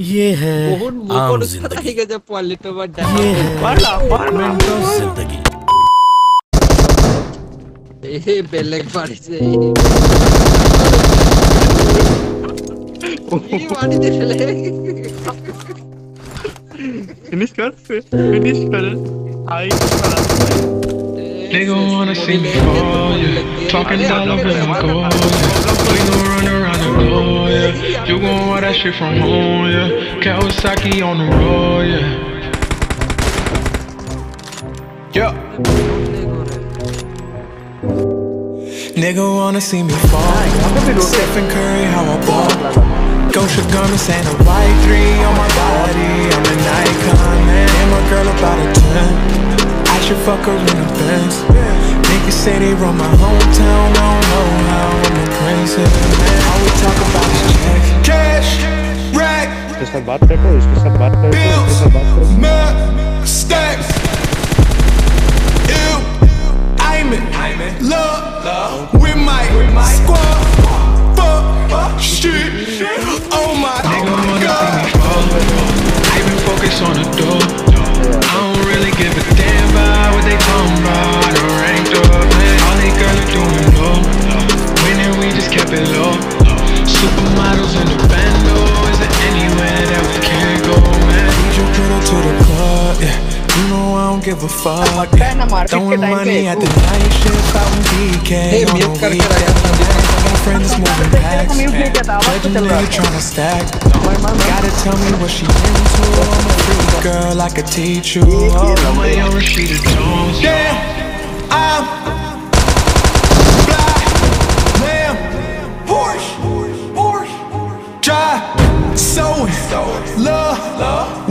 ये है आम ज़िंदगी ये है ज़िंदगी बेलेग फिनिश कर फिनिश कर आई They gonna sing for you, talking down on them, go. We gonna run around. You gon' want that shit from home, yeah. Kawasaki on the road, yeah. Yeah. Nigga wanna see me fall. Stephen Curry, how I ball. Gosha garments and a white three on my body. I'm an icon, man. And my girl about a 10. I should fuck her in the Benz. Niggas say they run my hometown. I don't know how I'm a prince of man. We talk साथ बात करते हो इसके साथ बात करते हो इसके साथ बात करते हो mad, stacks. Ew, I'm in love with my squad. Fuck shit. Oh my god. I been focused on the door. I don't really give a damn give a fuck. Throwing money at the night shift out in DK. On the weekend, my friend is moving back. Legendary trying to stack. Gotta tell me what she into. I'm a freak girl, I could teach you. Oh, I'm a young Rashida Jones. Yeah, I'm. Porsche, Porsche, Drive, sewing, love, love,